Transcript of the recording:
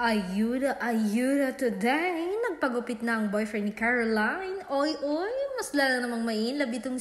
Ayuda, ayuda today. Nagpagupit na ang boyfriend ni Caroline. Oy, oy, mas lalo namang may love itong